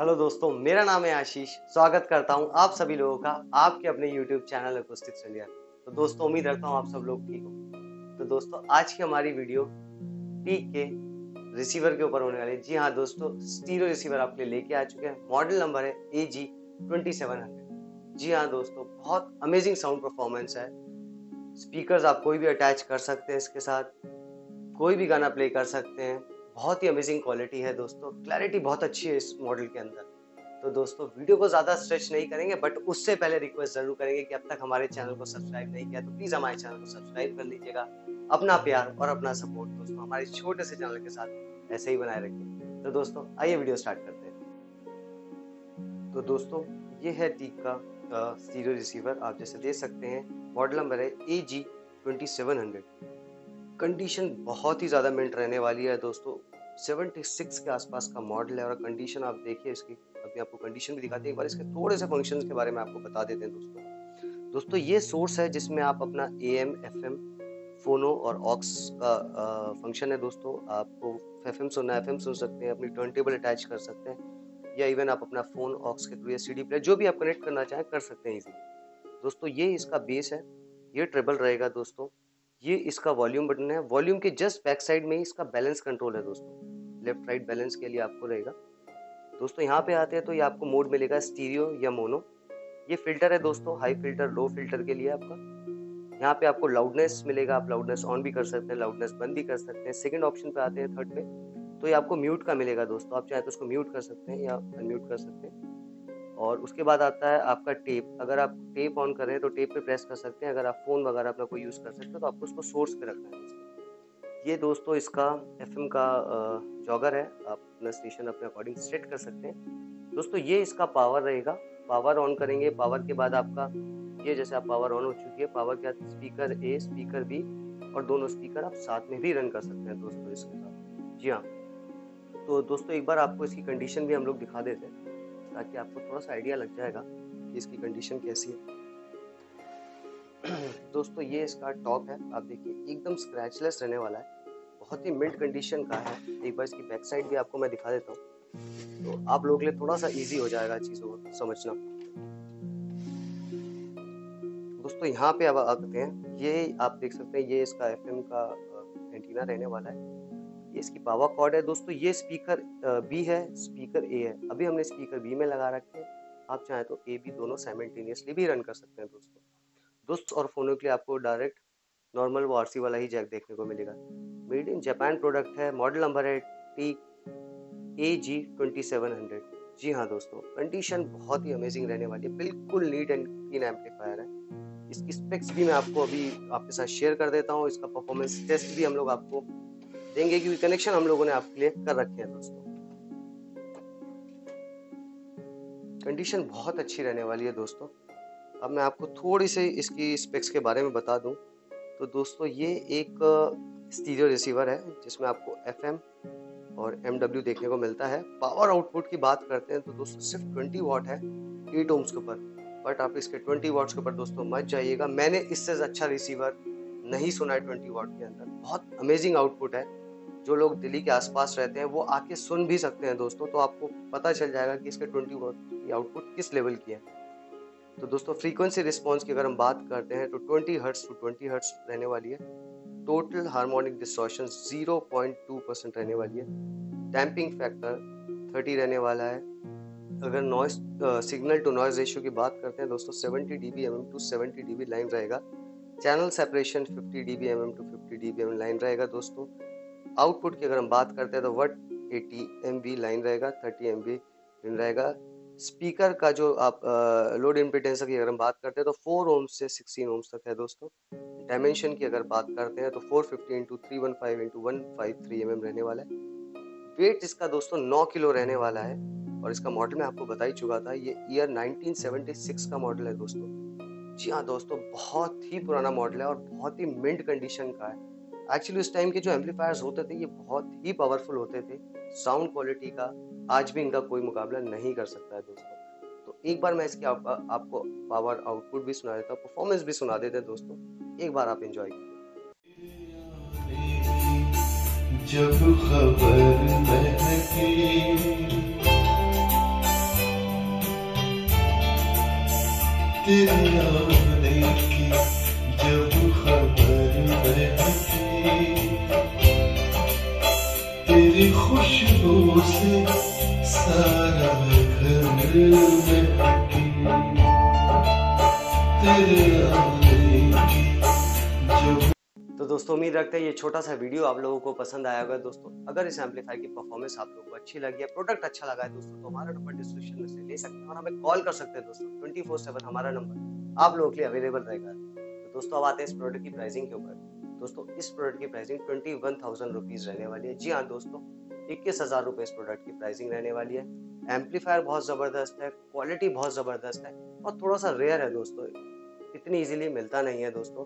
Hello दोस्तों, मेरा नाम है आशीष। स्वागत करता हूँ आप सभी लोगों का आपके अपने यूट्यूब चैनल उपस्थित चलिए तो दोस्तों, उम्मीद रखता हूँ आप सब लोग ठीक हो तो दोस्तों, आज की हमारी वीडियो पीक के रिसीवर के ऊपर होने वाली है। जी हाँ दोस्तों स्टीरो रिसीवर आपके लिए लेके आ चुके हैं। मॉडल नंबर है A G twenty seven hundred जी हाँ दोस्तों, बहुत अमेजिंग साउंड परफॉर्मेंस है। स्पीकर्स आप कोई भी अटैच कर सकते हैं इसके साथ। कोई भी गाना प्ले कर सकते हैं। बहुत ही अमेजिंग क्वालिटी है दोस्तों। क्लैरिटी बहुत अच्छी है इस मॉडल के अंदर। तो दोस्तों वीडियो को ज़्यादा स्ट्रेच नहीं करेंगे बट उससे पहले रिक्वेस्ट ज़रूर करेंगे कि अब तक हमारे चैनल को सब्सक्राइब नहीं किया तो प्लीज़ हमारे चैनल को सब्सक्राइब कर लीजिएगा। अपना प्यार और अपना सपोर्ट दोस्तों, हमारे छोटे से चैनल के साथ ऐसे ही बनाए रखिए। तो दोस्तों, आइए वीडियो स्टार्ट करते हैं। तो दोस्तों, ये है टीक का स्टीरियो रिसीवर आप जैसे देख सकते हैं। मॉडल नंबर है A G twenty seven hundred condition बहुत ही ज़्यादा मिनट रहने वाली है दोस्तों। 76 के आसपास का मॉडल है और कंडीशन आप देखिए इसकी, अभी आपको कंडीशन भी दिखाते हैं। एक बार इसके थोड़े से फ़ंक्शंस के बारे में आपको बता देते हैं दोस्तों। दोस्तों, ये सोर्स है जिसमें आप अपना ए एम एफ़ एम फोनो और ऑक्स का फ़ंक्शन है दोस्तों। आपको एफ़ एम सुनना एफ़ एम सुन सकते हैं, अपनी टर्न टेबल अटैच कर सकते हैं, या इवन आप अपना फ़ोन ऑक्स के थ्रू या सी डी प्लेयर जो भी आप कनेक्ट करना चाहें, कर सकते हैं इजी दोस्तों, ये इसका बेस है, ये ट्रेबल रहेगा दोस्तों। ये इसका वॉल्यूम बटन है। वॉल्यूम के जस्ट बैक साइड में ही इसका बैलेंस कंट्रोल है दोस्तों। लेफ़्ट राइट बैलेंस के लिए आपको रहेगा। दोस्तों, यहाँ पे आते हैं तो ये आपको मोड मिलेगा स्टीरियो या मोनो ये फ़िल्टर है दोस्तों हाई फ़िल्टर लो फ़िल्टर के लिए आपका। यहाँ पे आपको लाउडनेस मिलेगा, आप लाउडनेस ऑन भी कर सकते हैं लाउडनेस बंद भी कर सकते हैं। सेकंड ऑप्शन पे आते हैं थर्ड पे। तो ये आपको म्यूट का मिलेगा दोस्तों। आप चाहे तो उसको म्यूट कर सकते हैं या अनम्यूट कर सकते हैं। और उसके बाद आता है आपका टेप अगर आप टेप ऑन कर तो टेप पे प्रेस कर सकते हैं। अगर आप फ़ोन वगैरह अपना कोई यूज़ कर सकते हैं तो आपको उसको सोर्स पे रखना है। ये दोस्तों इसका एफएम का जॉगर है। आप अपना स्टेशन अपने अकॉर्डिंग सेट कर सकते हैं। दोस्तों, ये इसका पावर रहेगा। पावर ऑन करेंगे। पावर के बाद आपका ये जैसे आप पावर ऑन हो चुकी है। पावर के बाद स्पीकर ए स्पीकर बी और दोनों स्पीकर आप साथ में भी रन कर सकते हैं दोस्तों इसके साथ। जी हाँ। तो दोस्तों, एक बार आपको इसकी कंडीशन भी हम लोग दिखा देते हैं। ताकि आपको थोड़ा सा आइडिया लग जाएगा कि इसकी कंडीशन कैसी है। दोस्तों, ये इसका टॉप है। आप देखिए, एकदम स्क्रैचलेस रहने वाला है। बहुत ही मिल्ट कंडीशन का है। एक बार इसकी बैक साइड भी आपको मैं दिखा देता हूँ। तो आप लोगों लिए थोड़ा सा इजी हो जाएगा चीज़ों को समझना। दोस्तों, यहाँ पे अब आते हैं। ये आप देख सकते हैं, ये इसका एफएम का एंटीना रहने वाला है। ये इसकी पावर कॉर्ड है। दोस्तों, ये स्पीकर बी है स्पीकर ए है। अभी हमने स्पीकर बी में लगा रखे हैं। आप चाहें तो ए बी दोनों साइमल्टेनियसली भी रन कर सकते हैं दोस्तों। दोस्त, और फ़ोनों के लिए आपको डायरेक्ट नॉर्मल वो वाला ही जैक देखने को मिलेगा। मेड इन जापान प्रोडक्ट है। मॉडल नंबर है T A G twenty seven hundred जी हाँ दोस्तों कंडीशन बहुत ही अमेजिंग रहने वाली है। बिल्कुल नीट एंड क्लीन एम्पलीफायर है। इसकी स्पेक्स भी मैं आपको अभी आपके साथ शेयर कर देता हूँ। इसका परफॉर्मेंस टेस्ट भी हम लोग आपको देंगे क्योंकि कनेक्शन हम लोगों ने आपके लिए कर रखे हैं दोस्तों। कंडीशन बहुत अच्छी रहने वाली है दोस्तों। अब मैं आपको थोड़ी सी इसकी स्पेक्स के बारे में बता दूँ। तो दोस्तों, ये एक स्टीरियो रिसीवर है, जिसमें आपको एफएम और एमडब्ल्यू देखने को मिलता है। पावर आउटपुट की बात करते हैं तो दोस्तों, सिर्फ़ 20 वाट है एट ओम्स के ऊपर। बट आप इसके 20 वाट्स के ऊपर दोस्तों मत जाइएगा। मैंने इससे अच्छा रिसीवर नहीं सुना है 20 वाट के अंदर। बहुत अमेजिंग आउटपुट है। जो लोग दिल्ली के आसपास रहते हैं, वो आके सुन भी सकते हैं दोस्तों तो आपको पता चल जाएगा कि इसके ट्वेंटी की आउटपुट किस लेवल की है। तो दोस्तों फ्रीक्वेंसी रिस्पॉन्स की अगर हम बात करते हैं तो twenty hertz to twenty hertz रहने वाली है। Total harmonic point two percent रहने वाली है। डैम्पिंग फैक्टर थर्टी रहने वाला है। अगर noise signal to noise ratio की बात करते हैं, दोस्तों seventy D B M M to seventy D B line रहेगा। Channel separation fifty D B M to fifty D B M line रहेगा, दोस्तों। आउटपुट की अगर हम बात करते हैं तो वट एटी एम लाइन रहेगा, थर्टी एम लाइन रहेगा। स्पीकर का जो आप लोड इम्पिटेंस की अगर हम बात करते हैं तो फोर ओम्स से सिक्सटीन ओम्स तक है दोस्तों। डायमेंशन की अगर बात करते हैं तो four fifty into three one five into one five three M रहने वाला है। वेट इसका दोस्तों नौ किलो रहने वाला है और इसका मॉडल मैं आपको बता ही चुका था, ये ईयर 1976 का मॉडल है दोस्तों। जी हाँ दोस्तों, बहुत ही पुराना मॉडल है और बहुत ही मिंट कंडीशन का है। एक्चुअली उस टाइम के जो एम्पलीफायर्स होते थे ये बहुत ही पावरफुल होते थे। साउंड क्वालिटी का आज भी इनका कोई मुकाबला नहीं कर सकता है दोस्तों। तो एक बार मैं इसकी आप, आपको पावर आउटपुट भी सुना देता हूँ परफॉर्मेंस भी सुना देते दोस्तों। एक बार आप इंजॉय कीजिए। जब खबर तेरे आने की जब तो दोस्तों, उम्मीद रखते हैं ये छोटा सा वीडियो आप लोगों को पसंद आया होगा। दोस्तों, अगर इस एम्पलीफायर की परफॉर्मेंस आप लोगों को अच्छी लगी है प्रोडक्ट अच्छा लगा है, दोस्तों तो हमारा नंबर डिस्क्रिप्शन में से ले सकते हैं और हमें कॉल कर सकते हैं, दोस्तों। ट्वेंटी फोर सेवन हमारा नंबर आप लोगों के लिए अवेलेबल रहेगा। तो दोस्तों, अब आते हैं इस प्रोडक्ट की प्राइसिंग के ऊपर। दोस्तों, इस प्रोडक्ट की pricing twenty one thousand rupees रहने वाली है। जी हाँ दोस्तों इक्कीस हज़ार रुपये इस प्रोडक्ट की प्राइसिंग रहने वाली है। एम्पलीफायर बहुत ज़बरदस्त है क्वालिटी बहुत ज़बरदस्त है और थोड़ा सा रेयर है दोस्तों। इतनी इजीली मिलता नहीं है दोस्तों।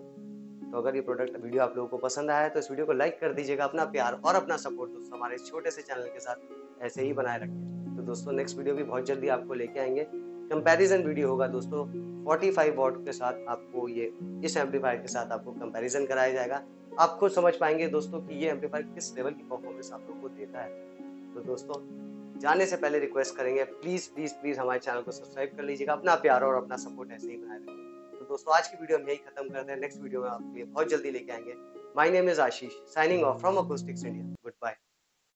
तो अगर ये प्रोडक्ट वीडियो आप लोगों को पसंद आया है तो इस वीडियो को लाइक कर दीजिएगा अपना प्यार और अपना सपोर्ट दोस्तों हमारे छोटे से चैनल के साथ ऐसे ही बनाए रखें। तो दोस्तों नेक्स्ट वीडियो भी बहुत जल्दी आपको लेके आएँगे। कंपैरिजन वीडियो होगा दोस्तों 45 वॉट के साथ आपको ये, इस एम्पलीफायर के साथ आपको कंपैरिजन कराया जाएगा। आप खुद समझ पाएँगे दोस्तों कि ये एम्पलीफायर किस लेवल की परफॉर्मेंस आप लोग को देता है। तो दोस्तों, जाने से पहले रिक्वेस्ट करेंगे प्लीज़ प्लीज़ प्लीज़ हमारे चैनल को सब्सक्राइब कर लीजिएगा, अपना प्यार और अपना सपोर्ट ऐसे ही बनाए रखें तो दोस्तों, आज की वीडियो हम यही खत्म करते हैं। नेक्स्ट वीडियो में आपके लिए बहुत जल्दी लेके आएँगे। My name is Ashish signing off from acoustics India good bye